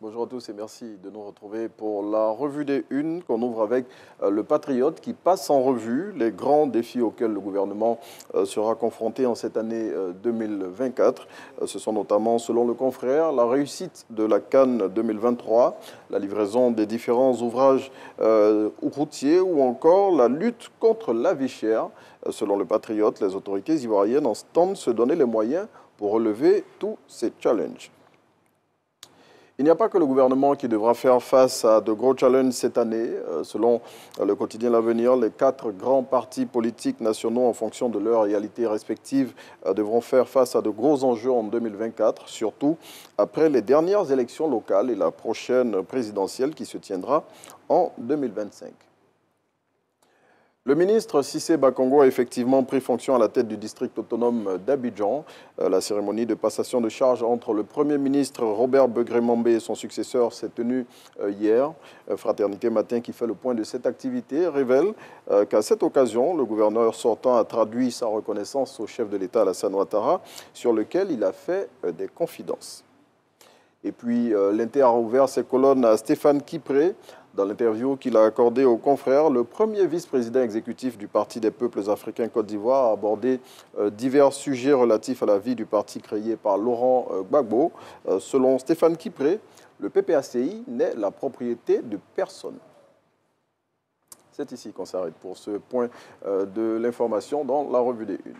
bonjour à tous et merci de nous retrouver pour la revue des unes qu'on ouvre avec euh, le Patriote qui passe en revue les grands défis auxquels le gouvernement euh, sera confronté en cette année 2024. Euh, ce sont notamment, selon le confrère, la réussite de la Cannes 2023, la livraison des différents ouvrages routiers ou encore la lutte contre la vie chère. Selon le Patriote, les autorités ivoiriennes entendent se donner les moyens pour relever tous ces challenges. Il n'y a pas que le gouvernement qui devra faire face à de gros challenges cette année. Euh, selon le quotidien L'Avenir, les quatre grands partis politiques nationaux, en fonction de leur réalité respective, euh, devront faire face à de gros enjeux en 2024, surtout après les dernières élections locales et la prochaine présidentielle qui se tiendra en 2025. Le ministre Sissé Bakongo a effectivement pris fonction à la tête du district autonome d'Abidjan. Euh, la cérémonie de passation de charge entre le Premier ministre Robert Begré-Mambé et son successeur s'est tenue euh, hier. Euh, Fraternité Matin, qui fait le point de cette activité, révèle qu'à cette occasion, le gouverneur sortant a traduit sa reconnaissance au chef de l'État Alassane Ouattara, sur lequel il a fait des confidences. Et puis, l'Inter a ouvert ses colonnes à Stéphane Kipré, dans l'interview qu'il a accordée aux confrères, le premier vice-président exécutif du Parti des peuples africains Côte d'Ivoire a abordé euh, divers sujets relatifs à la vie du parti créé par Laurent euh, Gbagbo. Euh, selon Stéphane Kipré, le PPACI n'est la propriété de personne. C'est ici qu'on s'arrête pour ce point de l'information dans la revue des Unes.